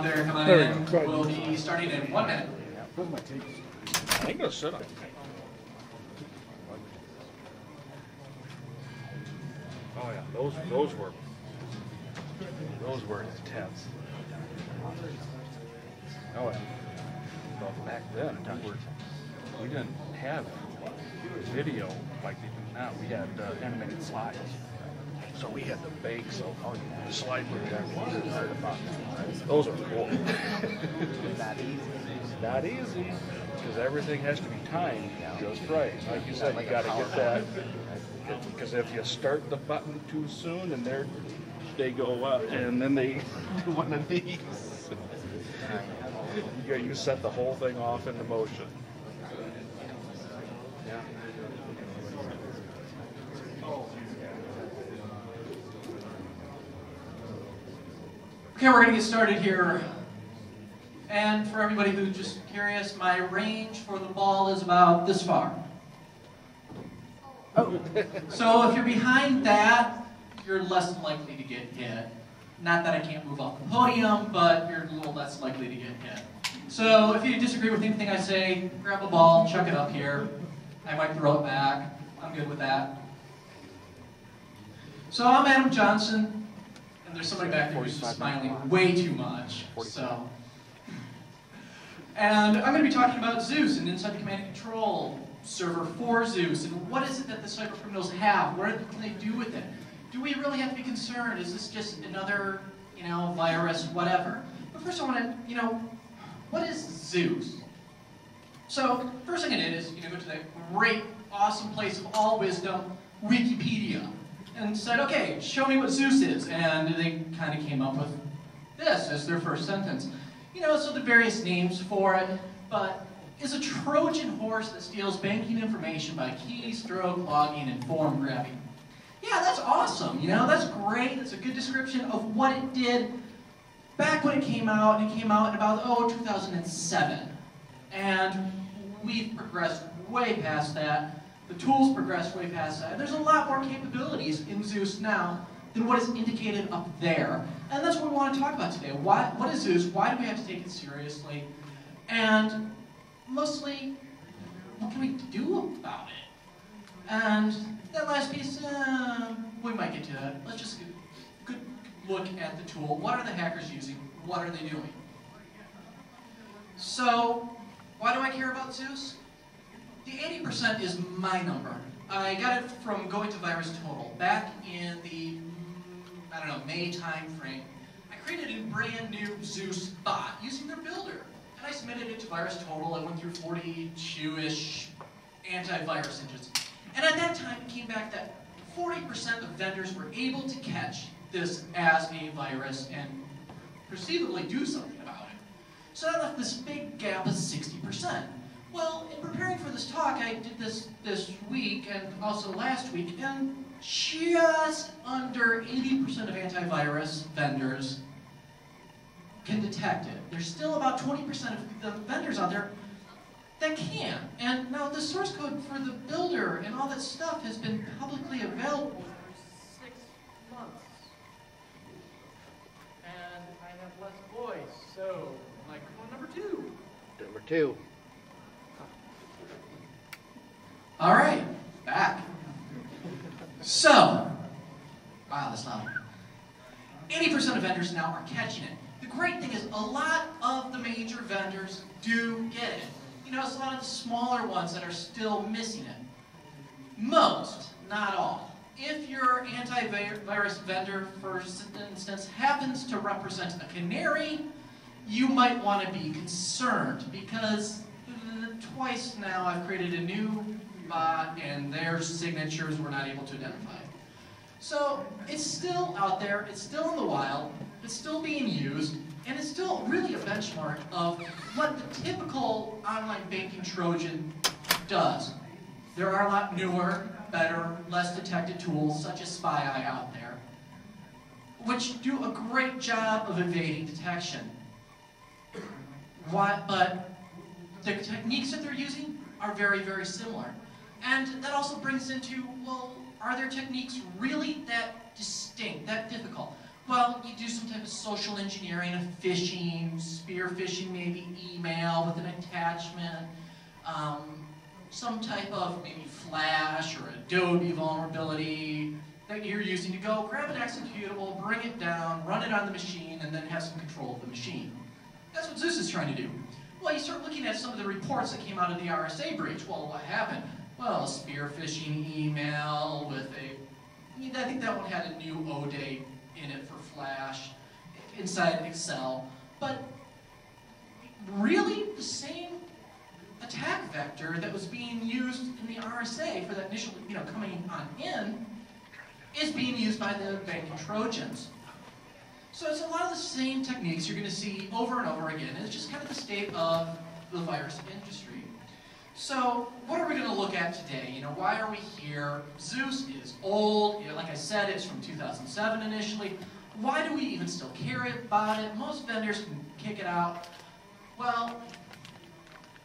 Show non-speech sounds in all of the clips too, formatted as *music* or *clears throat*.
There, come on There we in. go. We'll be starting in one minute. I ain't gonna sit on it. Oh yeah, those those were those were intense. Oh yeah. Well, back then we were we didn't have video like they do now. We had uh, animated slides. So we had the bake, so oh, the slide projector. Those are cool. Not easy. Not easy, because everything has to be timed just right. Like you said, you gotta get that, because if you start the button too soon and they're, they go up, and then they *laughs* do one of these. You you set the whole thing off into motion. Okay, we're gonna get started here. And for everybody who's just curious, my range for the ball is about this far. Oh, So if you're behind that, you're less likely to get hit. Not that I can't move off the podium, but you're a little less likely to get hit. So if you disagree with anything I say, grab a ball, chuck it up here. I might throw it back. I'm good with that. So I'm Adam Johnson, and there's somebody back there who's just smiling way too much. So, and I'm going to be talking about Zeus and Inside the Command and Control server for Zeus, and what is it that the cyber criminals have? What can they do with it? Do we really have to be concerned? Is this just another, you know, virus, whatever? But first, I want to, you know, what is Zeus? So, first thing I did is, you know, go to that great, awesome place of all wisdom, Wikipedia, and said, okay, show me what Zeus is. And they kind of came up with this as their first sentence. You know, so the various names for it, but is a Trojan horse that steals banking information by keystroke logging and form grabbing. Yeah, that's awesome. You know, that's great. That's a good description of what it did back when it came out, and it came out in about, oh, 2007. And we've progressed way past that. The tools progressed way past that. There's a lot more capabilities in Zeus now than what is indicated up there. And that's what we want to talk about today. Why, what is Zeus? Why do we have to take it seriously? And mostly, what can we do about it? And that last piece, uh, we might get to that. Let's just get a good look at the tool. What are the hackers using? What are they doing? So, why do I care about Zeus? The 80% is my number. I got it from going to Virus Total back in the, I don't know, May time frame. I created a brand new Zeus bot using their builder. And I submitted it to Virus Total. I went through 42-ish antivirus engines. And at that time, it came back that 40% of vendors were able to catch this as a virus and perceivably do something about it. So that left this big gap of 60%. Well, in preparing for this talk, I did this this week and also last week, and just under 80% of antivirus vendors can detect it. There's still about 20% of the vendors out there that can. And now the source code for the builder and all that stuff has been publicly available for six months. And I have less voice, so microphone number two. number two. All right, back. So, wow, that's not 80% of vendors now are catching it. The great thing is a lot of the major vendors do get it. You know, it's a lot of the smaller ones that are still missing it. Most, not all. If your antivirus vendor, for instance, happens to represent a canary, you might want to be concerned because uh, twice now I've created a new and their signatures were not able to identify. So it's still out there, it's still in the wild, it's still being used, and it's still really a benchmark of what the typical online banking Trojan does. There are a lot newer, better, less detected tools such as SpyEye out there, which do a great job of evading detection. Why, but the techniques that they're using are very, very similar. And that also brings into, well, are their techniques really that distinct, that difficult? Well, you do some type of social engineering of phishing, spear phishing, maybe email with an attachment, um, some type of maybe Flash or Adobe vulnerability that you're using to go grab an executable, bring it down, run it on the machine, and then have some control of the machine. That's what Zeus is trying to do. Well, you start looking at some of the reports that came out of the RSA breach. Well, what happened? Well, spear phishing email with a, I think that one had a new ODate in it for Flash inside Excel. But really, the same attack vector that was being used in the RSA for that initial, you know, coming on in is being used by the banking Trojans. So it's a lot of the same techniques you're going to see over and over again. It's just kind of the state of the virus industry. So what are we going to look at today? You know, why are we here? Zeus is old. You know, like I said, it's from 2007 initially. Why do we even still care about it? Most vendors can kick it out. Well,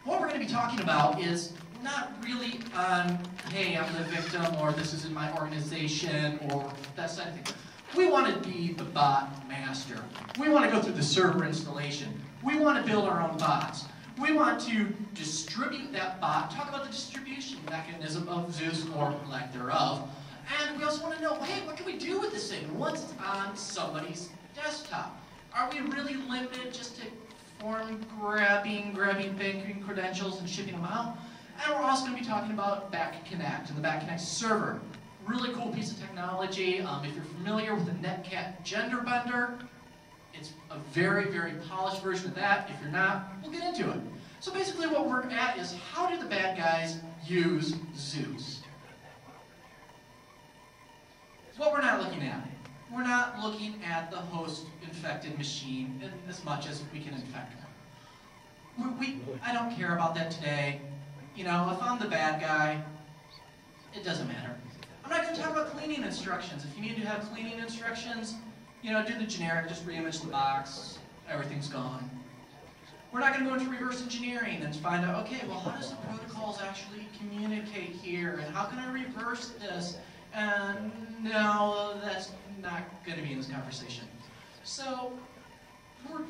what we're going to be talking about is not really on, hey, I'm the victim, or this is in my organization, or that side of thing. We want to be the bot master. We want to go through the server installation. We want to build our own bots. We want to distribute that bot, talk about the distribution mechanism of Zeus or lack thereof. And we also want to know, hey, what can we do with this thing once it's on somebody's desktop? Are we really limited just to form grabbing, grabbing banking credentials and shipping them out? And we're also going to be talking about Back Connect and the Back Connect server. Really cool piece of technology. Um, if you're familiar with the Netcat Gender Bender, it's a very, very polished version of that. If you're not, we'll get into it. So basically what we're at is how do the bad guys use Zeus? What we're not looking at. We're not looking at the host infected machine as much as we can infect one. We, we, I don't care about that today. You know, if I'm the bad guy, it doesn't matter. I'm not going to talk about cleaning instructions. If you need to have cleaning instructions, you know, do the generic, just reimage the box, everything's gone. We're not going to go into reverse engineering and find out, okay, well, how does the protocols actually communicate here, and how can I reverse this? And no, that's not going to be in this conversation. So, we're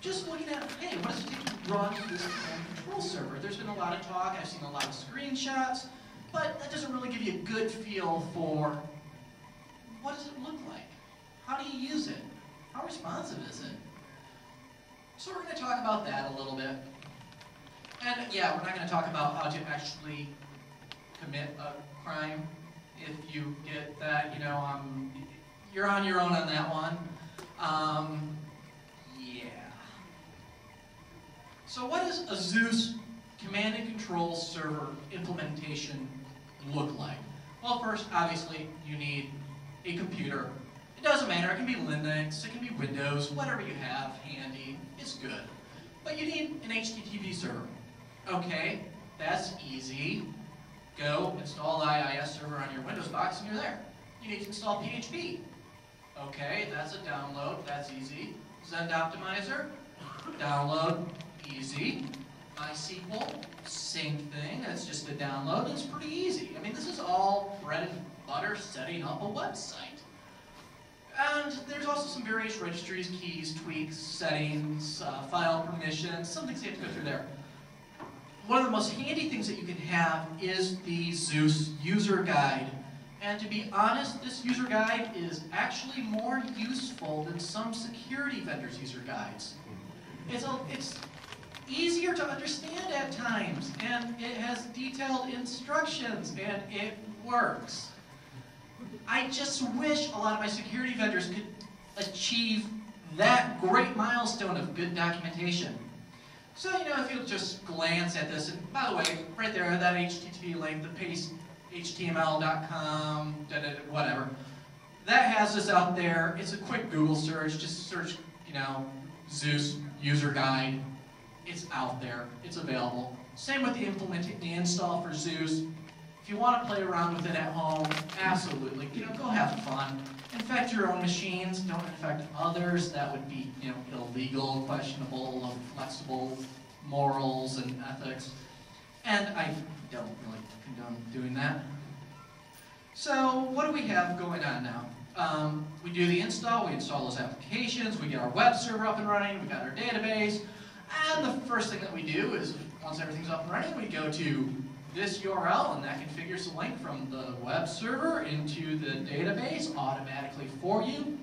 just looking at, hey, what does it take to run this control server? There's been a lot of talk, I've seen a lot of screenshots, but that doesn't really give you a good feel for what does it look like? How do you use it? How responsive is it? So we're going to talk about that a little bit. And yeah, we're not going to talk about how to actually commit a crime. If you get that, you know, um, you're on your own on that one. Um, yeah. So what does a Zeus command and control server implementation look like? Well, first, obviously, you need a computer. It doesn't matter, it can be Linux, it can be Windows, whatever you have handy, it's good. But you need an HTTP server. Okay, that's easy. Go install IIS server on your Windows box and you're there. You need to install PHP. Okay, that's a download, that's easy. Zend Optimizer, download, easy. MySQL, same thing, that's just a download, it's pretty easy. I mean, this is all bread and butter setting up a website. And there's also some various registries, keys, tweaks, settings, uh, file permissions, some things you have to go through there. One of the most handy things that you can have is the Zeus user guide. And to be honest, this user guide is actually more useful than some security vendors' user guides. It's, a, it's easier to understand at times, and it has detailed instructions, and it works. I just wish a lot of my security vendors could achieve that great milestone of good documentation. So, you know, if you'll just glance at this, and by the way, right there, that HTTP link, the paste html.com, whatever, that has this out there. It's a quick Google search. Just search, you know, Zeus user guide. It's out there. It's available. Same with the implement the install for Zeus. If you want to play around with it at home, absolutely. You know, go have fun. Infect your own machines. Don't infect others. That would be, you know, illegal, questionable, flexible morals and ethics. And I don't really condone doing that. So what do we have going on now? Um, we do the install, we install those applications, we get our web server up and running, we got our database, and the first thing that we do is, once everything's up and running, we go to this URL, and that configures the link from the web server into the database automatically for you.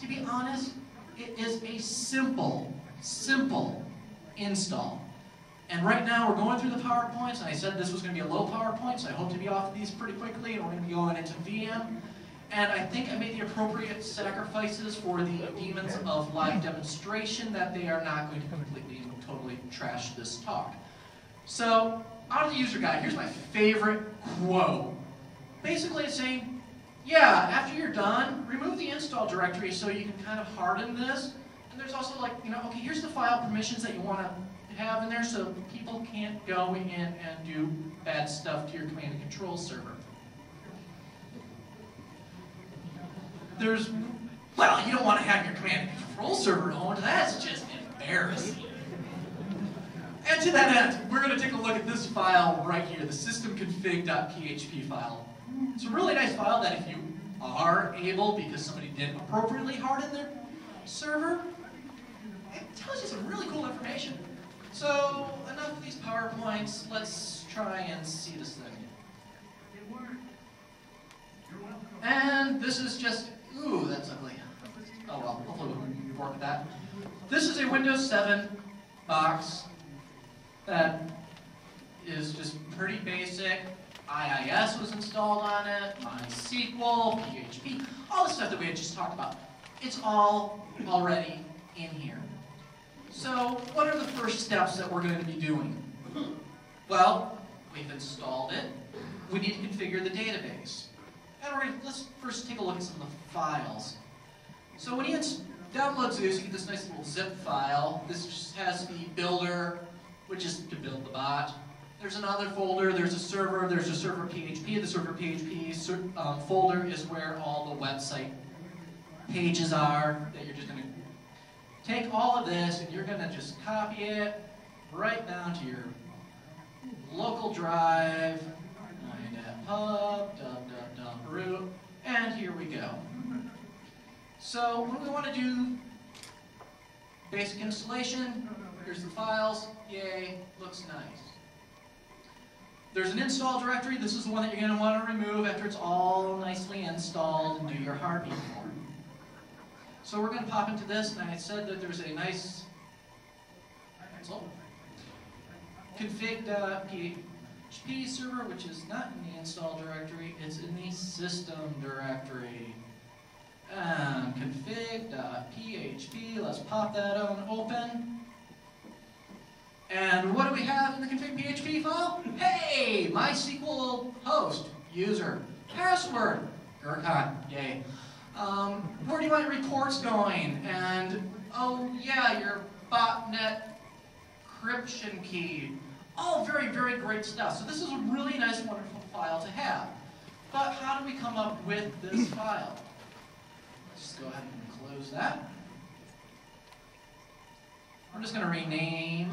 To be honest, it is a simple, simple install. And right now we're going through the PowerPoints, and I said this was going to be a low PowerPoint, so I hope to be off of these pretty quickly, and we're going to be going into VM. And I think I made the appropriate sacrifices for the demons of live demonstration that they are not going to completely and totally trash this talk. So, out of the user guide, here's my favorite quote. Basically it's saying, yeah, after you're done, remove the install directory so you can kind of harden this. And there's also like, you know, okay, here's the file permissions that you want to have in there so people can't go in and do bad stuff to your command and control server. There's, well, you don't want to have your command and control server owned. That's just embarrassing. And to that end, we're going to take a look at this file right here, the systemconfig.php file. It's a really nice file that if you are able, because somebody did appropriately harden their server, it tells you some really cool information. So, enough of these PowerPoints, let's try and see this thing. And this is just, ooh, that's ugly. Oh well, hopefully we can work with that. This is a Windows 7 box that is just pretty basic. IIS was installed on it, MySQL, PHP, all the stuff that we had just talked about. It's all already in here. So what are the first steps that we're going to be doing? Well, we've installed it. We need to configure the database. And we're let's first take a look at some of the files. So when you download Zeus, you get this nice little zip file. This just has the builder, which is to build the bot. There's another folder, there's a server, there's a server PHP. The server PHP um, folder is where all the website pages are that you're just going to take all of this and you're going to just copy it right down to your local drive, pub, dub, dub, dub, root, and here we go. So when we want to do basic installation, here's the files, yay, looks nice. There's an install directory. This is the one that you're going to want to remove after it's all nicely installed and do your hardening for. So we're going to pop into this, and I said that there's a nice config.php server, which is not in the install directory, it's in the system directory. Um, and config.php, let's pop that on open. And what do we have in the config PHP file? Hey, MySQL host, user, password, Gurkhan, yay. Um, where do you want your reports going? And, oh yeah, your botnet encryption key. All very, very great stuff. So this is a really nice, wonderful file to have. But how do we come up with this *clears throat* file? Let's go ahead and close that. We're just going to rename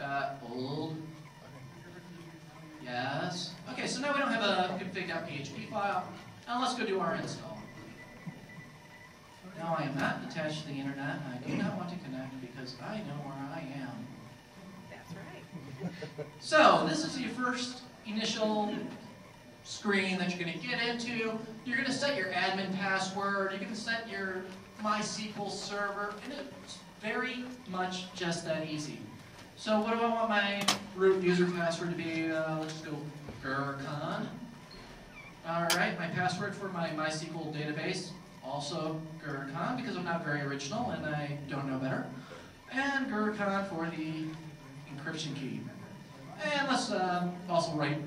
uh, old. Yes. Okay, so now we don't have a config.php file. Now let's go do our install. Now I am not attached to the internet, and I do not want to connect because I know where I am. That's right. *laughs* So, this is your first initial screen that you're going to get into. You're going to set your admin password. You're going to set your MySQL server, and it's very much just that easy. So what do I want my root user password to be? Uh, let's go Gurkhan. All right, my password for my MySQL database, also Gurkhan, because I'm not very original and I don't know better. And Gurkhan for the encryption key. And let's uh, also write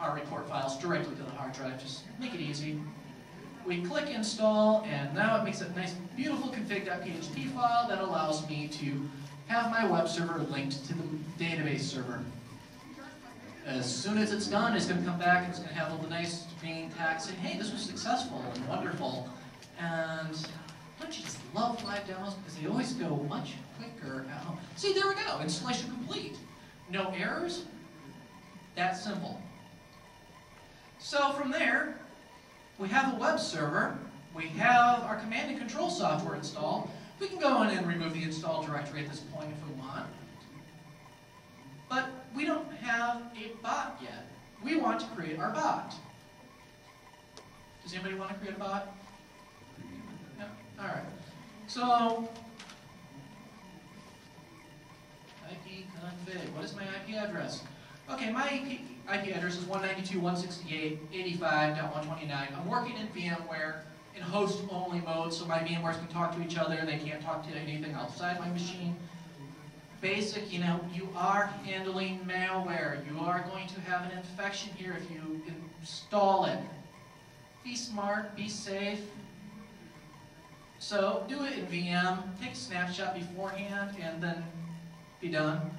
our report files directly to the hard drive, just make it easy. We click install, and now it makes a nice, beautiful config.php file that allows me to have my web server linked to the database server. As soon as it's done, it's going to come back and it's going to have all the nice green text saying, hey, this was successful and wonderful. And don't you just love live demos because they always go much quicker at. See, there we go, installation complete. No errors, that simple. So from there, we have a web server, we have our command and control software installed. We can go in and remove the install directory at this point if we want. But we don't have a bot yet. We want to create our bot. Does anybody want to create a bot? Yeah, all right. So, IP config, what is my IP address? Okay, my IP, IP address is 192.168.85.129. I'm working in VMware in host-only mode, so my VMwares can talk to each other. They can't talk to anything outside my machine. Basic, you know, you are handling malware. You are going to have an infection here if you install it. Be smart, be safe. So do it in VM, take a snapshot beforehand, and then be done.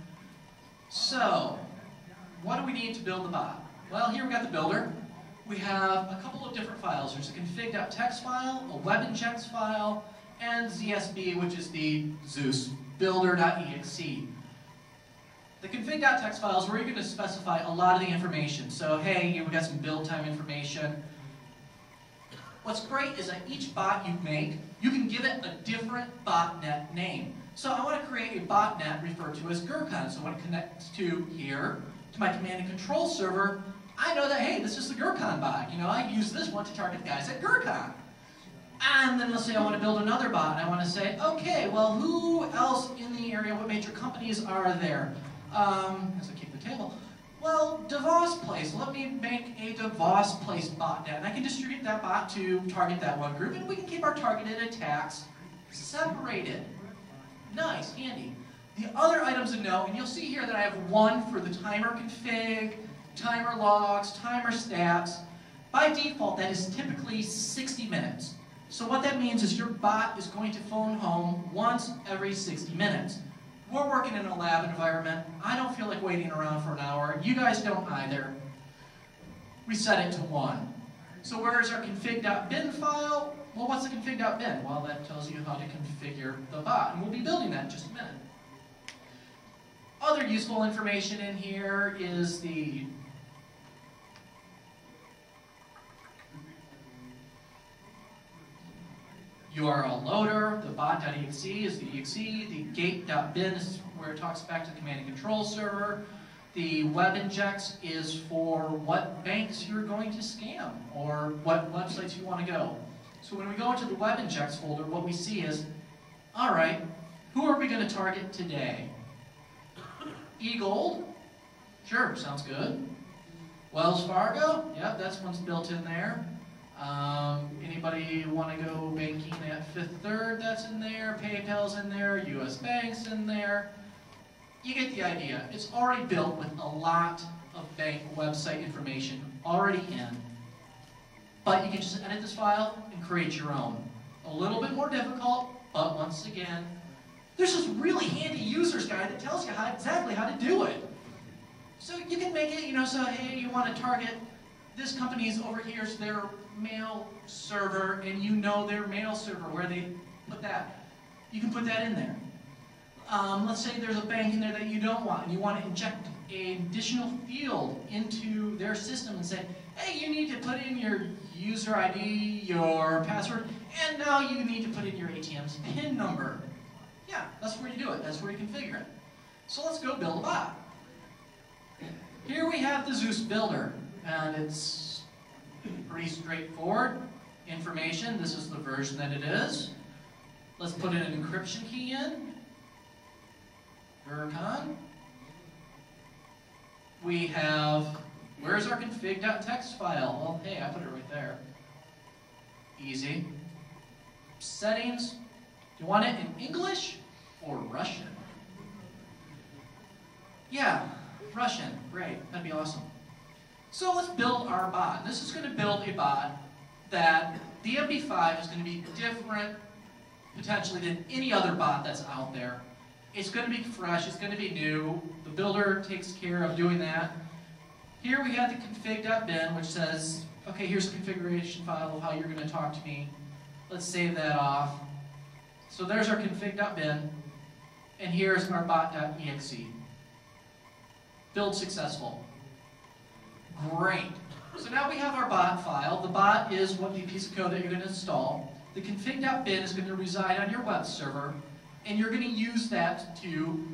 So, what do we need to build the bot? Well, here we got the builder. We have a couple of different files. There's a config.txt file, a webinjects file, and ZSB, which is the Zeus builder.exe. The config.txt file is where you're going to specify a lot of the information. So, hey, we've got some build time information. What's great is that each bot you make, you can give it a different botnet name. So I want to create a botnet referred to as Gurkhan. So when it connects to here, to my command and control server, I know that, hey, this is the Gurkhan bot. You know, I use this one to target guys at Gurkhan. And then let's say I want to build another bot, and I want to say, okay, well, who else in the area, what major companies are there? Um, as I keep the table, well, DeVos Place, let me make a DeVos Place botnet, and I can distribute that bot to target that one group, and we can keep our targeted attacks separated. Nice, handy. The other items to note, and you'll see here that I have one for the timer config, timer logs, timer stats. By default, that is typically 60 minutes. So what that means is your bot is going to phone home once every 60 minutes. We're working in a lab environment. I don't feel like waiting around for an hour. You guys don't either. We set it to one. So where is our config.bin file? Well, what's the config.bin? Well, that tells you how to configure the bot, and we'll be building that in just a minute. Other useful information in here is the URL loader, the bot.exe is the exe, the gate.bin is where it talks back to the command and control server. The web injects is for what banks you're going to scam or what websites you want to go. So when we go into the web injects folder, what we see is, all right, who are we going to target today? eGold? Sure, sounds good. Wells Fargo? Yep, that's one's built in there. Um, anybody want to go banking at Fifth Third? That's in there. PayPal's in there. U.S. Bank's in there. You get the idea. It's already built with a lot of bank website information already in. But you can just edit this file and create your own. A little bit more difficult, but once again, there's this really handy user's guide that tells you how, exactly how to do it. So you can make it, you know, so hey, you want to target this company's over here's their mail server, and you know their mail server, where they put that. You can put that in there. Um, let's say there's a bank in there that you don't want, and you want to inject an additional field into their system and say, hey, you need to put in your user ID, your password, and now you need to put in your ATM's PIN number. Yeah, that's where you do it. That's where you configure it. So let's go build a bot. Here we have the Zeus builder, and it's pretty straightforward information. This is the version that it is. Let's put an encryption key in. Gurkhan. We have, where's our config.txt file? Well, hey, I put it right there. Easy. Settings. Do you want it in English or Russian? Yeah, Russian. Great. That'd be awesome. So let's build our bot. This is going to build a bot that the MD5 is going to be different potentially than any other bot that's out there. It's going to be fresh, it's going to be new. The builder takes care of doing that. Here we have the config.bin, which says, okay, here's a configuration file of how you're going to talk to me. Let's save that off. So there's our config.bin, and here's our bot.exe. Build successful. Great. So now we have our bot file. The bot is what the piece of code that you're going to install. The config.bin is going to reside on your web server, and you're going to use that to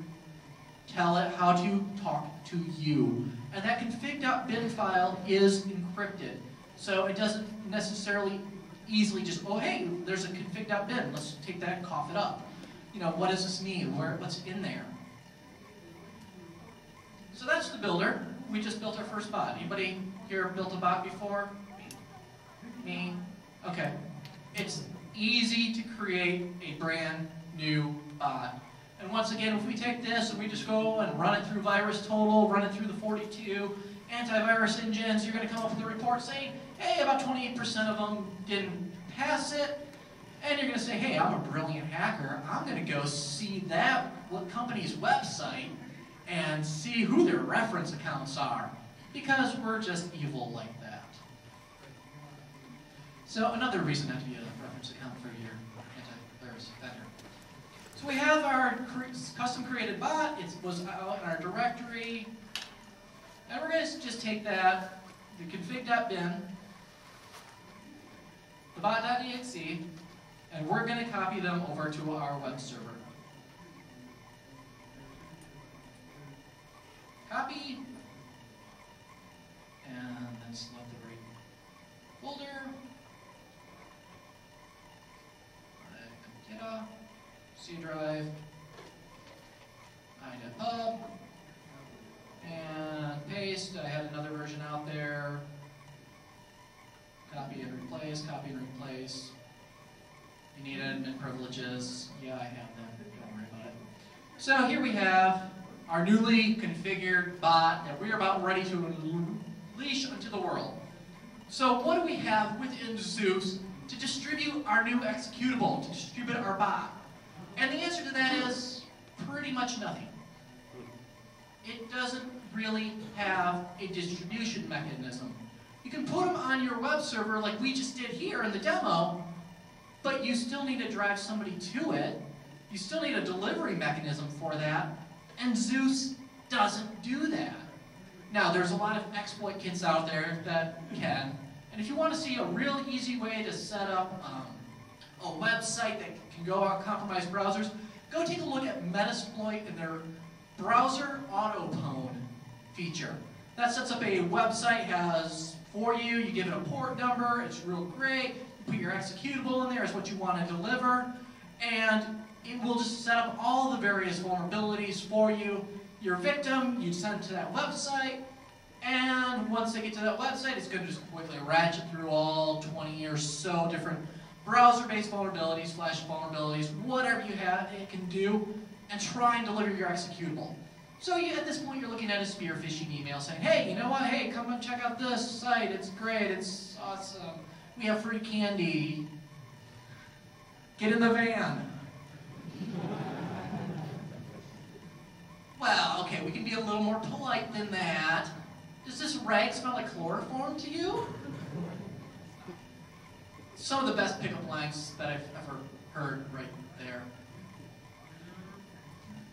tell it how to talk to you. And that config.bin file is encrypted. So it doesn't necessarily easily just, oh hey, there's a config.bin, let's take that and cough it up. You know, what does this mean? Where, what's in there? So that's the builder. We just built our first bot. Anybody here built a bot before? Me? Okay. It's easy to create a brand new bot. And once again, if we take this and we just go and run it through virus total, run it through the 42 antivirus engines, you're going to come up with a report saying, hey, about 28% of them didn't pass it. And you're going to say, hey, I'm a brilliant hacker. I'm going to go see that company's website and see who their reference accounts are. Because we're just evil like that. So another reason not to be a reference account for your antivirus vendor. So we have our custom created bot. It was out in our directory. And we're going to just take that, the config.bin, the bot.exe, and we're going to copy them over to our web server. Copy, and then select the right folder. Data, C drive, IDEPUB, and paste. I had another version out there. Copy and replace, copy and replace. You need admin privileges. Yeah, I have them. Don't worry about it. So here we have our newly configured bot that we're about ready to unleash onto the world. So what do we have within Zeus to distribute our new executable, to distribute our bot? And the answer to that is pretty much nothing. It doesn't really have a distribution mechanism. You can put them on your web server like we just did here in the demo, but you still need to drive somebody to it. You still need a delivery mechanism for that, and Zeus doesn't do that. Now, there's a lot of exploit kits out there that can, and if you want to see a real easy way to set up um, a website that can go on compromised browsers, go take a look at Metasploit and their browser autopwn feature. That sets up a website, has for you, you give it a port number, it's real great, you put your executable in there, is what you want to deliver, and it will just set up all the various vulnerabilities for you. Your victim, you send to that website, and once they get to that website, it's going to just quickly ratchet through all 20 or so different browser-based vulnerabilities, flash vulnerabilities, whatever you have, it can do, and try and deliver your executable. So you, at this point, you're looking at a spear phishing email saying, hey, you know what? Hey, come and check out this site. It's great. It's awesome. We have free candy. Get in the van. Well, okay, we can be a little more polite than that. Does this rag smell like chloroform to you? Some of the best pickup lines that I've ever heard right there.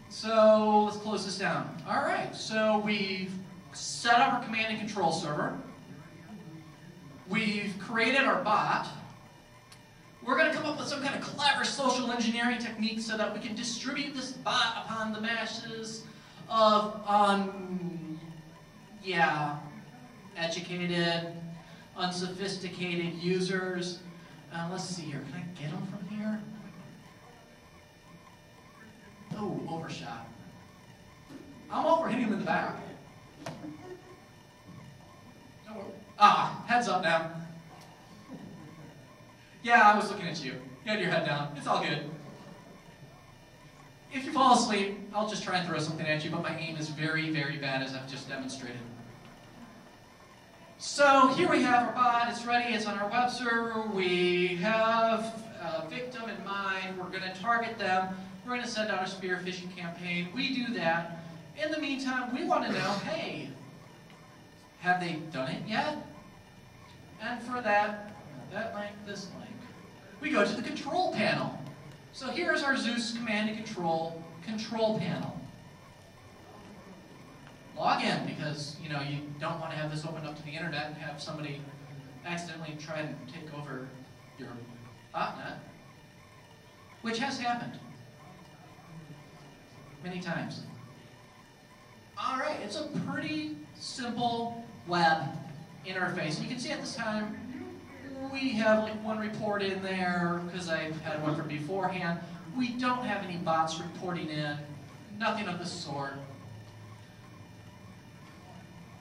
So let's close this down. All right, so we've set up our command and control server. We've created our bot. We're going to come up with some kind of clever social engineering technique so that we can distribute this bot upon the masses of, um, yeah, educated, unsophisticated users. Uh, let's see here. Can I get them from here? Oh, overshot. I'm over hitting him in the back. Ah, heads up now. Yeah, I was looking at you. You had your head down. It's all good. If you fall asleep, I'll just try and throw something at you, but my aim is very, very bad as I've just demonstrated. So here we have our bot, it's ready, it's on our web server, we have a victim in mind, we're going to target them, we're going to send out a spear phishing campaign, we do that. In the meantime, we want to know, hey, have they done it yet? And for that, that link, this link, we go to the control panel. So here's our Zeus command and control control panel. log in because, you know, you don't want to have this opened up to the internet and have somebody accidentally try and take over your botnet, which has happened many times. All right, it's a pretty simple web interface. You can see at this time, we have like one report in there because I've had one from beforehand. We don't have any bots reporting in, nothing of the sort.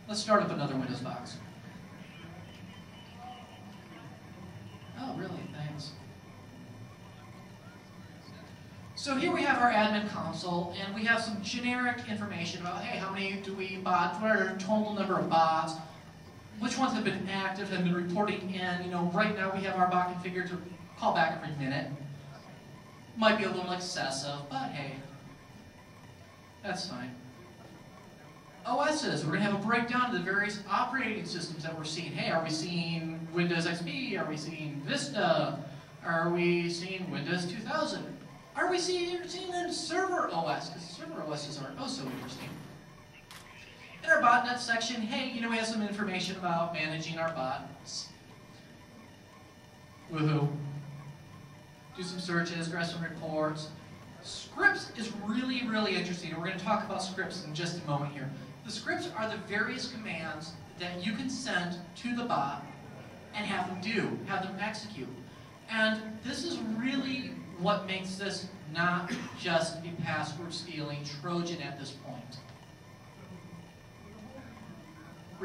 Let's start up another Windows box. Oh, really? Thanks. So here we have our admin console, and we have some generic information about, hey, how many do we bot, what are our total number of bots, which ones have been active, have been reporting in, you know, right now we have our bot configured to call back every minute. Might be a little excessive, but hey, that's fine. OSs, we're going to have a breakdown of the various operating systems that we're seeing. Hey, are we seeing Windows XP? Are we seeing Vista? Are we seeing Windows 2000? Are we seeing, seeing Server OS? Because Server OSs are oh so interesting. In our botnet section, hey, you know, we have some information about managing our bots. Woohoo. Do some searches, grab some reports. Scripts is really, really interesting, and we're going to talk about scripts in just a moment here. The scripts are the various commands that you can send to the bot and have them do, have them execute. And this is really what makes this not just a password stealing Trojan at this point.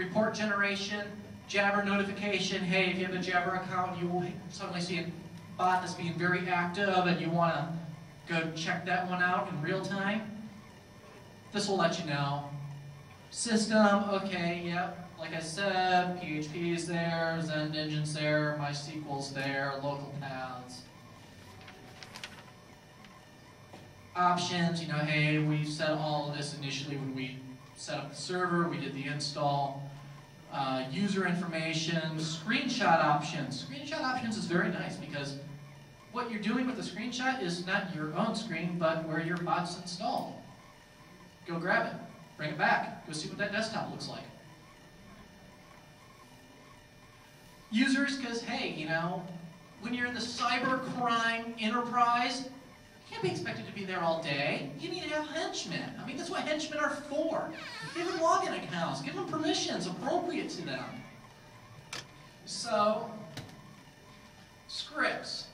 Report generation, Jabber notification, hey, if you have a Jabber account, you will suddenly see a bot that's being very active and you want to go check that one out in real time. This will let you know System, okay, yep. Like I said, PHP is there, Zend Engine's there, MySQL's there, local paths. Options, you know, hey, we set all of this initially when we set up the server, we did the install. Uh, user information, screenshot options. Screenshot options is very nice because what you're doing with the screenshot is not your own screen, but where your bot's installed. Go grab it. Bring it back. Go see what that desktop looks like. Users, because hey, you know, when you're in the cyber crime enterprise, can't be expected to be there all day. You need to have henchmen. I mean, that's what henchmen are for. Give them login accounts. Give them permissions appropriate to them. So, scripts.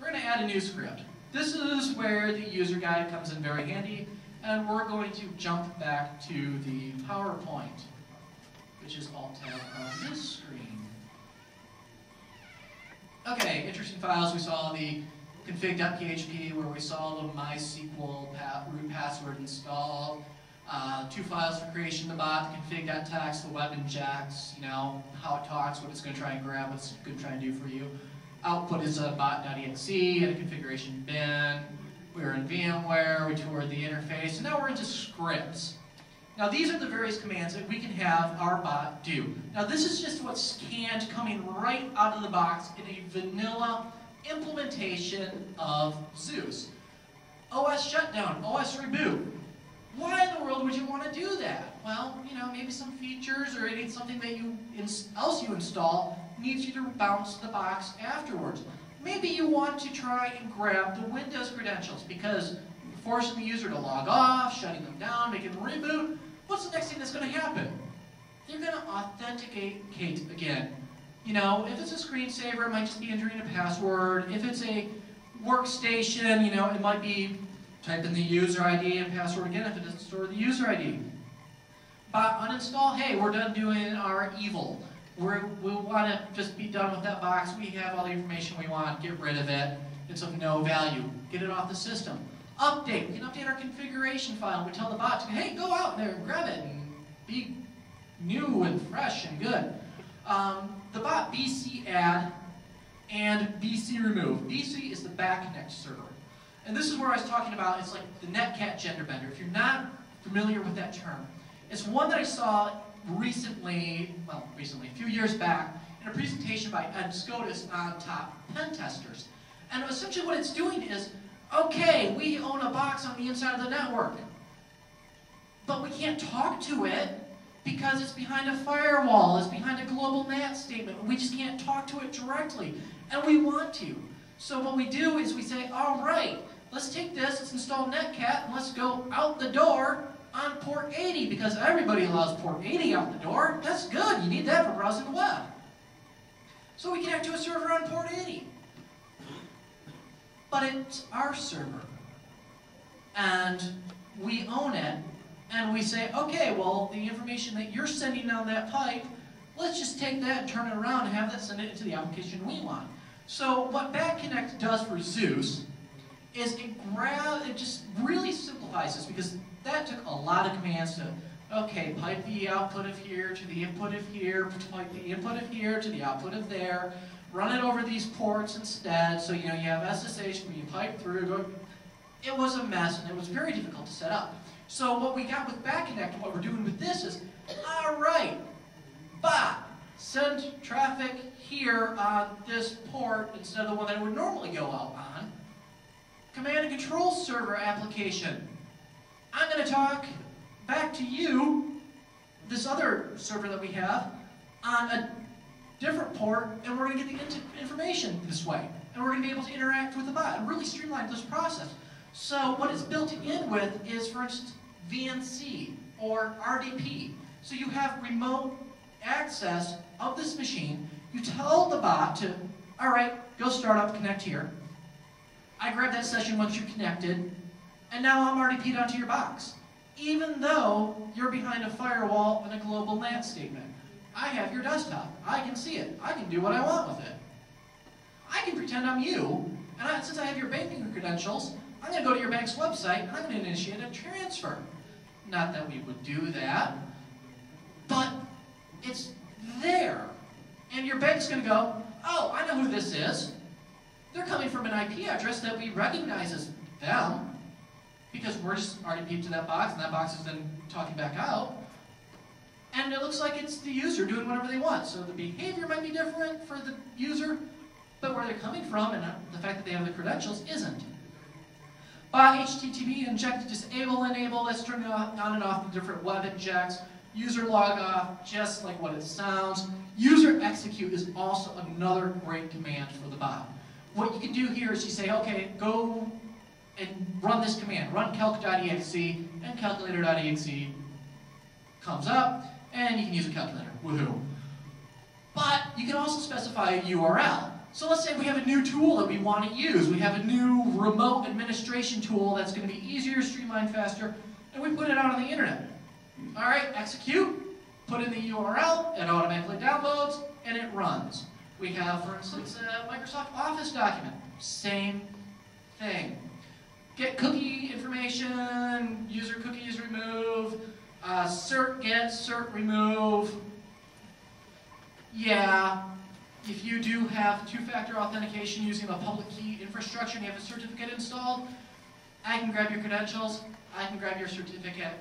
We're going to add a new script. This is where the user guide comes in very handy. And we're going to jump back to the PowerPoint, which is Alt-Tab on this screen. Okay, interesting files. We saw the config.php where we saw the MySQL root password installed. Uh, two files for creation of the bot, config.txt, the web injects, you know, how it talks, what it's going to try and grab, what it's going to try and do for you. Output is a bot.exe and a configuration bin. We were in VMware, we toured the interface, and now we're into scripts. Now these are the various commands that we can have our bot do. Now this is just what's scanned coming right out of the box in a vanilla implementation of Zeus. OS shutdown, OS reboot. Why in the world would you want to do that? Well, you know, maybe some features or any something that you else you install needs you to bounce the box afterwards. Maybe you want to try and grab the Windows credentials because forcing the user to log off, shutting them down, making them reboot. What's the next thing that's going to happen? They're going to authenticate again. You know, if it's a screensaver, it might just be entering a password. If it's a workstation, you know, it might be type in the user ID and password again if it doesn't store the user ID. But uninstall, hey, we're done doing our evil we're, we want to just be done with that box. We have all the information we want. Get rid of it. It's of no value. Get it off the system. Update. We can update our configuration file. We tell the bot to, hey, go out there and grab it and be new and fresh and good. Um, the bot BC add and BC remove. BC is the backnet server. And this is where I was talking about, it's like the Netcat gender bender. If you're not familiar with that term, it's one that I saw recently, well, recently, a few years back, in a presentation by Ed Scotus on top pen testers. And essentially what it's doing is, okay, we own a box on the inside of the network, but we can't talk to it Because it's behind a firewall, it's behind a global NAT statement. We just can't talk to it directly, and we want to. So what we do is we say, all right, let's take this, let's install Netcat, and let's go out the door on port 80, because everybody allows port 80 out the door. That's good, you need that for browsing the web. So we connect to a server on port 80. But it's our server. And we own it, and we say, okay, well, the information that you're sending down that pipe, let's just take that and turn it around and have that send it into the application we want. So what BadConnect does for Zeus is it grab, it just really simplifies this because that took a lot of commands to, okay, pipe the output of here to the input of here, pipe the input of here to the output of there, run it over these ports instead, so you know you have SSH where you pipe through, it was a mess and it was very difficult to set up. So what we got with BadConnect, what we're doing with this is, all right, bot, send traffic here on this port instead of the one that it would normally go out on. Command and control server application. I'm going to talk back to you, this other server that we have, on a different port, and we're going to get the information this way. And we're going to be able to interact with the bot and really streamline this process. So what it's built in with is, for instance, VNC or RDP. So you have remote access of this machine. You tell the bot to, all right, go start up, connect here. I grab that session once you're connected, and now I'm RDP'd onto your box. Even though you're behind a firewall and a global NAT statement. I have your desktop. I can see it. I can do what I want with it. I can pretend I'm you, and I, since I have your banking credentials, I'm going to go to your bank's website and I'm going to initiate a transfer. Not that we would do that, but it's there. And your bank's going to go, oh, I know who this is. They're coming from an IP address that we recognize as them because we're just already peeped to that box and that box is then talking back out. And it looks like it's the user doing whatever they want. So the behavior might be different for the user, but where they're coming from and uh, the fact that they have the credentials isn't. By HTTP inject, disable, enable, let's turn on and off the different web injects. User log off, just like what it sounds. User execute is also another great command for the bot. What you can do here is you say, okay, go and run this command, run calc.exe, and calculator.exe comes up, and you can use a calculator. Woohoo. But you can also specify a URL. So let's say we have a new tool that we want to use. We have a new remote administration tool that's going to be easier, streamlined, faster, and we put it out on the internet. All right, execute, put in the URL, it automatically downloads, and it runs. We have, for instance, a Microsoft Office document. Same thing. Get cookie information, user cookies remove, uh, cert get, cert remove. Yeah, if you do have two-factor authentication using a public key infrastructure and you have a certificate installed, I can grab your credentials, I can grab your certificate,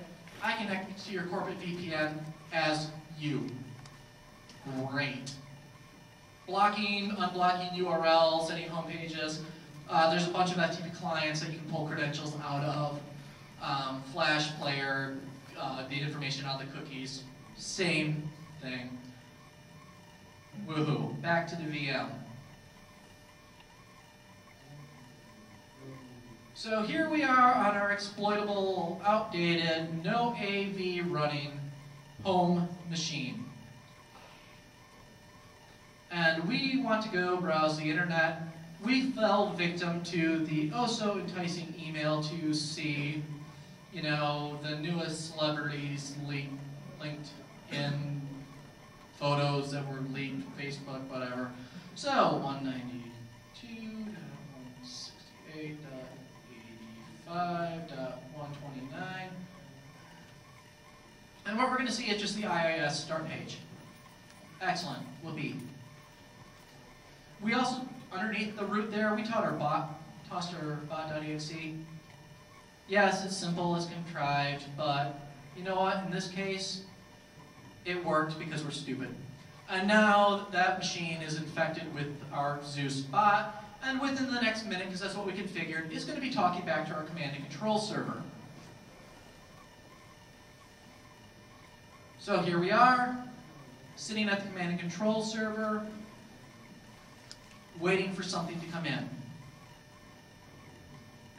I connect to your corporate VPN as you. Great. Blocking, unblocking URLs, any home pages. Uh, there's a bunch of FTP clients that you can pull credentials out of. Um, Flash player, uh, data information out of the cookies. Same thing. Woohoo. Back to the VM. So here we are on our exploitable, outdated, no AV running home machine. And we want to go browse the internet. We fell victim to the oh so enticing email to see, you know, the newest celebrities linked in photos that were leaked, Facebook, whatever. So 192.168.85.129. And what we're going to see is just the IIS start page. Excellent, will be. We also, underneath the root there, we taught our bot, tossed our bot.exe. Yes, it's simple, it's contrived, but you know what, in this case, it worked because we're stupid. And now that machine is infected with our Zeus bot, and within the next minute, because that's what we configured, is going to be talking back to our command and control server. So here we are, sitting at the command and control server, waiting for something to come in.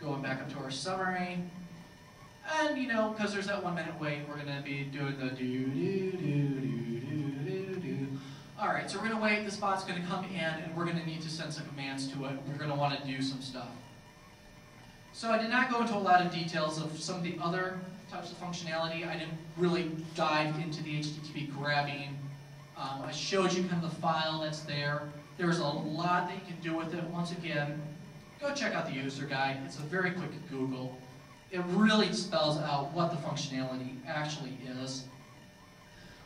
Going back up to our summary. And you know, because there's that one minute wait, we're gonna be doing the do do do do do do do. Alright, so we're gonna wait, this bot's gonna come in, and we're gonna need to send some commands to it. We're gonna wanna do some stuff. So I did not go into a lot of details of some of the other types of functionality. I didn't really dive into the HTTP grabbing. Um, I showed you kind of the file that's there. There's a lot that you can do with it. Once again, go check out the user guide. It's a very quick Google. It really spells out what the functionality actually is.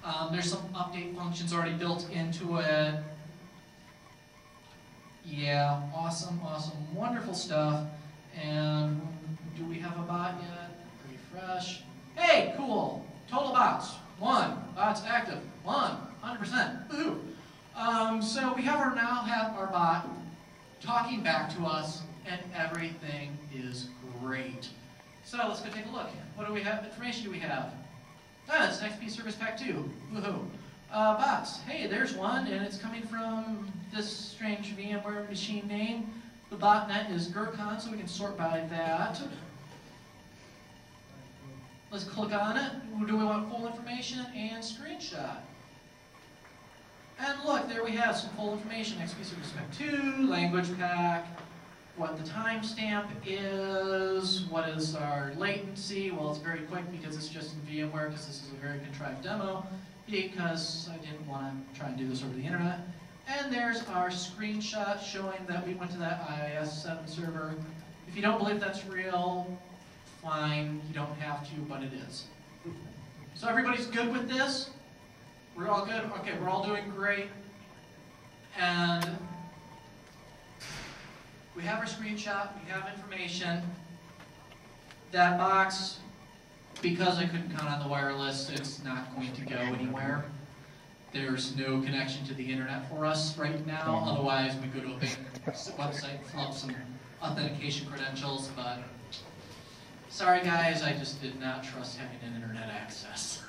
Um, there's some update functions already built into it. Yeah, awesome, awesome, wonderful stuff. And do we have a bot yet? Refresh. Hey, cool. Total bots. One. Bots active. One. 100%. Woohoo. Um, so we have our now have our bot talking back to us, and everything is great. So let's go take a look. What do we have? Information do we have? Ah, it's XP Service Pack 2. Woohoo. Uh, bots. Hey, there's one, and it's coming from this strange VMware machine name. The botnet is Gurkhan, so we can sort by that. Let's click on it. Do we want full information and screenshot? And look, there we have some full information. XP Service Pack 2, language pack, what the timestamp is, what is our latency. Well, it's very quick because it's just in VMware because this is a very contrived demo because I didn't want to try and do this over the internet. And there's our screenshot showing that we went to that IIS-7 server. If you don't believe that's real, fine, you don't have to, but it is. So everybody's good with this? We're all good? Okay, we're all doing great. And we have our screenshot, we have information. That box, because I couldn't count on the wireless, it's not going to go anywhere. There's no connection to the internet for us right now, mm-hmm. otherwise we go to a big website, fill up some authentication credentials, but sorry guys, I just did not trust having an internet access.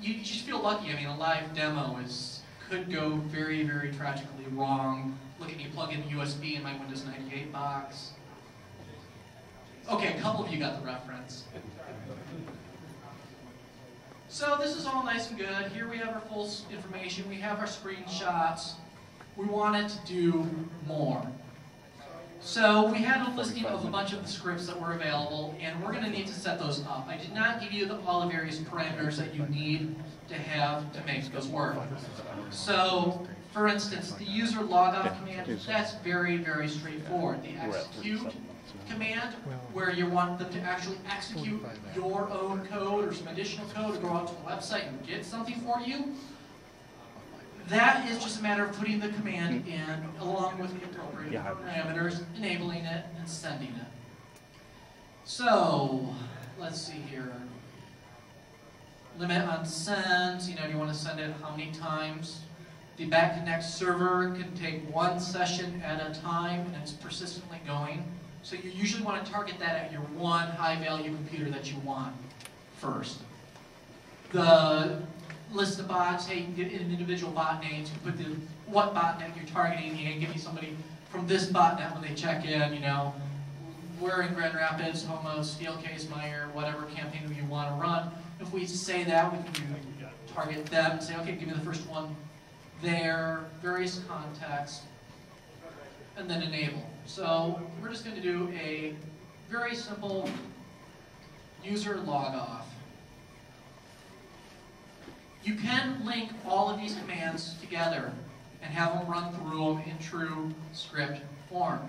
you just feel lucky, I mean a live demo is could go very, very tragically wrong. Look at me plug in USB in my Windows 98 box. Okay, a couple of you got the reference. So this is all nice and good. Here we have our full information. We have our screenshots. We wanted to do more. So we had a listing of a bunch of the scripts that were available, and we're going to need to set those up. I did not give you the, all the various parameters that you need to have to make those work. So, for instance, the user logout command, that's very, very straightforward. The execute command, where you want them to actually execute your own code or some additional code to go out to the website and get something for you. That is just a matter of putting the command mm-hmm. in along with the appropriate parameters, enabling it, and sending it. So, let's see here. Limit on sends, you know, do you want to send it how many times? The BackConnect server can take one session at a time and it's persistently going. So you usually want to target that at your one high-value computer that you want first. The list of bots, hey, you can get an individual bot names, you put the what botnet you're targeting, you can give me somebody from this botnet when they check in, you know, we're in Grand Rapids, home of Steelcase, Meyer, whatever campaign you want to run. If we say that, we can target them and say, okay, give me the first one there, various contexts, and then enable. So we're just going to do a very simple user log off. You can link all of these commands together and have them run through them in true script form.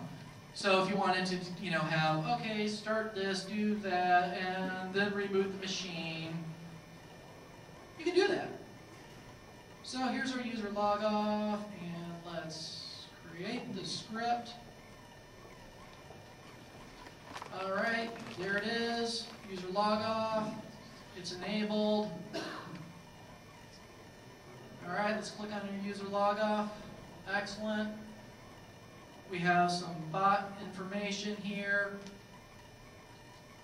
So if you wanted to, you know, have, okay, start this, do that, and then reboot the machine, you can do that. So here's our user log off, and let's create the script. All right, there it is, user log off, it's enabled. All right, let's click on your user log off. Excellent. We have some bot information here.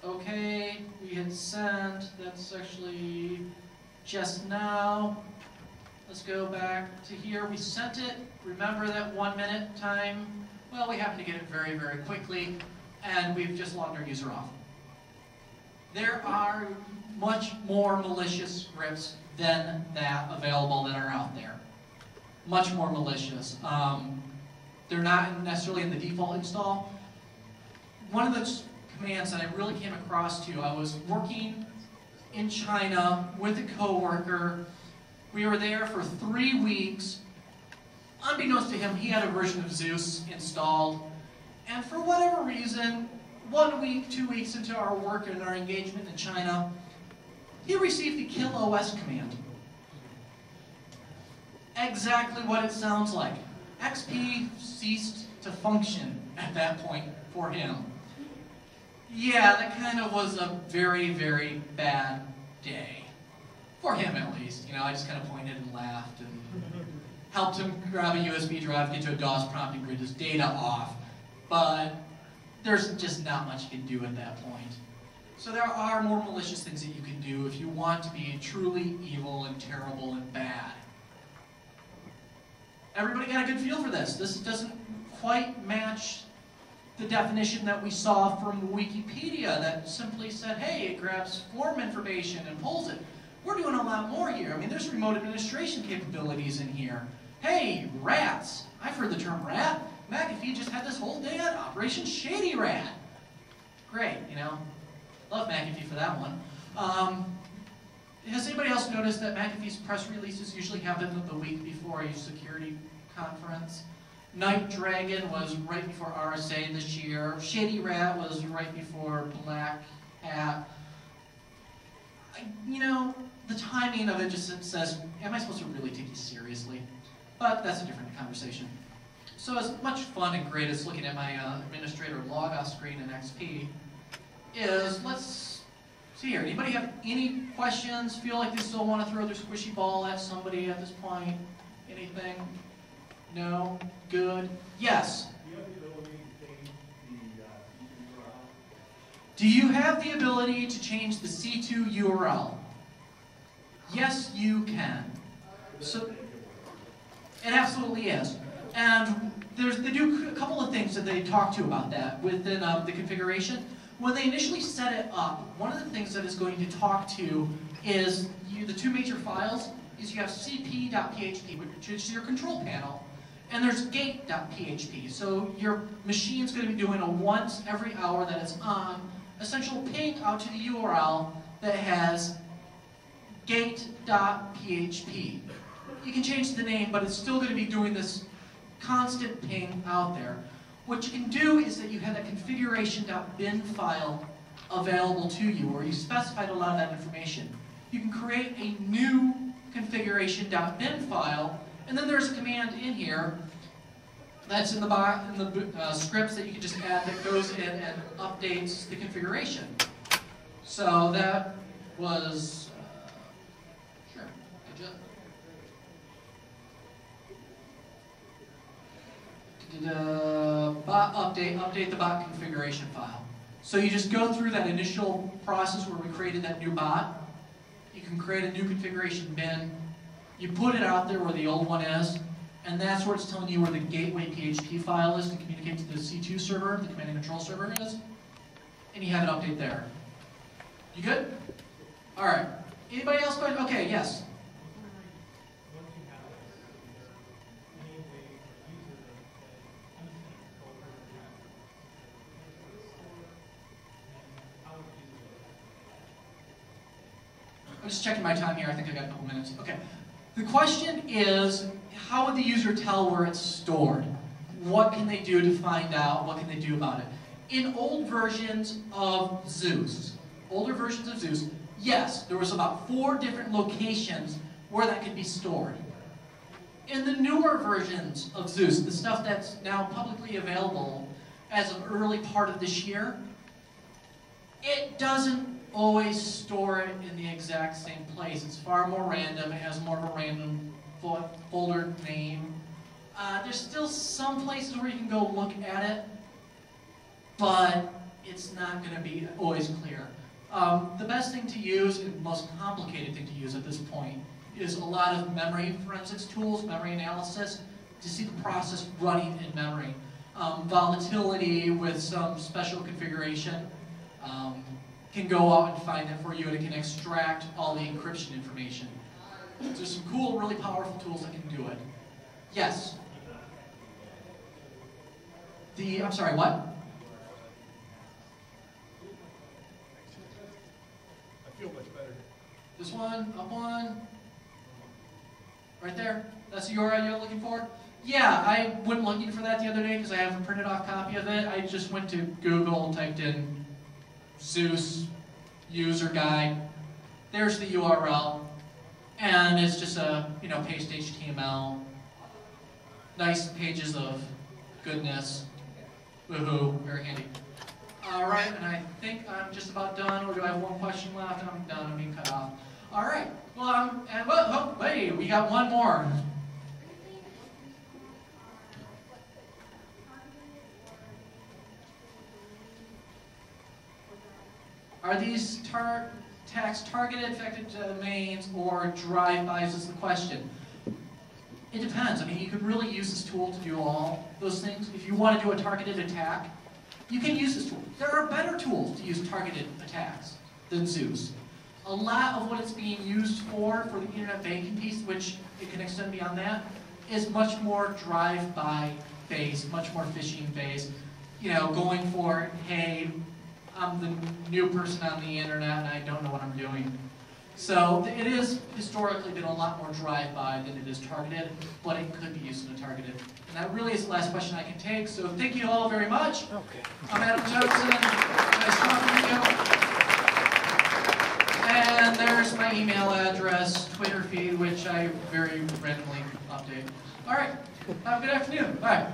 Okay, we had sent, that's actually just now. Let's go back to here, we sent it, remember that one minute time? Well, we happen to get it very, very quickly, and we've just logged our user off. There are much more malicious scripts than that available that are out there. Much more malicious. Um, they're not necessarily in the default install. One of the commands that I really came across to, I was working in China with a coworker. We were there for three weeks. Unbeknownst to him, he had a version of Zeus installed. And for whatever reason, one week, two weeks into our work and our engagement in China, he received the kill OS command. Exactly what it sounds like. XP ceased to function at that point for him. Yeah, that kind of was a very, very bad day. For him, at least. You know, I just kind of pointed and laughed and *laughs* helped him grab a USB drive, get to a DOS prompt, and grid his data off. But there's just not much you can do at that point. So there are more malicious things that you can do if you want to be truly evil and terrible and bad. Everybody got a good feel for this. This doesn't quite match the definition that we saw from Wikipedia that simply said, hey, it grabs form information and pulls it. We're doing a lot more here. I mean, there's remote administration capabilities in here. Hey, rats. I've heard the term rat. McAfee just had this whole day on Operation Shady Rat. Great, you know. Love McAfee for that one. Um, has anybody else noticed that McAfee's press releases usually happen the week before a security conference? Night Dragon was right before RSA this year. Shady Rat was right before Black Hat. I, you know, the timing of it just says, am I supposed to really take this seriously? But that's a different conversation. So as much fun and great as looking at my uh, administrator log off screen in XP is, let's see here. Anybody have any questions? Feel like they still want to throw their squishy ball at somebody at this point? Anything? No? Good? Yes? Do you have the ability to change the C2 URL? Yes, you can. So, it absolutely is. And there's, they do a couple of things that they talk to about that within um, the configuration. When they initially set it up, one of the things that it's going to talk to is you, the two major files is you have cp.php, which is your control panel, and there's gate.php. So your machine's going to be doing a once every hour that it's on, essential ping out to the URL that has gate.php. You can change the name, but it's still going to be doing this constant ping out there. What you can do is that you have a configuration.bin file available to you, where you specified a lot of that information. You can create a new configuration.bin file, and then there's a command in here that's in the, in the uh, scripts that you can just add that goes in and updates the configuration. So that was, uh, sure, good job. Did uh, bot update, update the bot configuration file. So you just go through that initial process where we created that new bot. You can create a new configuration bin. You put it out there where the old one is, and that's where it's telling you where the gateway PHP file is to communicate to the C2 server, the command and control server is. And you have an update there. You good? All right. Anybody else? Okay. Yes. I'm just checking my time here. I think I got a couple minutes. Okay. The question is, how would the user tell where it's stored? What can they do to find out? What can they do about it? In old versions of Zeus, older versions of Zeus, yes, there was about four different locations where that could be stored. In the newer versions of Zeus, the stuff that's now publicly available as of early part of this year, it doesn't always store it in the exact same place. It's far more random. It has more of a random fo- folder name. Uh, there's still some places where you can go look at it, but it's not going to be always clear. Um, the best thing to use and most complicated thing to use at this point is a lot of memory forensics tools, memory analysis, to see the process running in memory. Um, volatility with some special configuration um, can go out and find that for you and it can extract all the encryption information. There's some cool, really powerful tools that can do it. Yes? The, I'm sorry, what? I feel much better. This one, up one, right there. That's the URL you're looking for? Yeah, I went looking for that the other day because I have a printed off copy of it. I just went to Google, and typed in Zeus user guide. There's the URL, and it's just a you know paste HTML. Nice pages of goodness. Woohoo! Very handy. All right, and I think I'm just about done, or do I have one question left? I'm done. I'm being cut off. All right. Well, I'm, and well, oh, wait, we got one more. Are these tar attacks targeted, affected domains, or drive-bys is the question. It depends. I mean, you could really use this tool to do all those things. If you want to do a targeted attack, you can use this tool. There are better tools to use targeted attacks than Zeus. A lot of what it's being used for, for the internet banking piece, which it can extend beyond that, is much more drive-by based, much more phishing based. You know, going for, hey, I'm the new person on the internet and I don't know what I'm doing. So it is historically been a lot more drive-by than it is targeted, but it could be used in a targeted. And that really is the last question I can take. So thank you all very much. Okay. I'm Adam Judson. Nice talking to you. And there's my email address, Twitter feed, which I very randomly update. All right. Have a good afternoon. Bye.